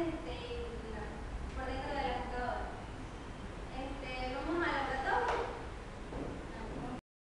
then they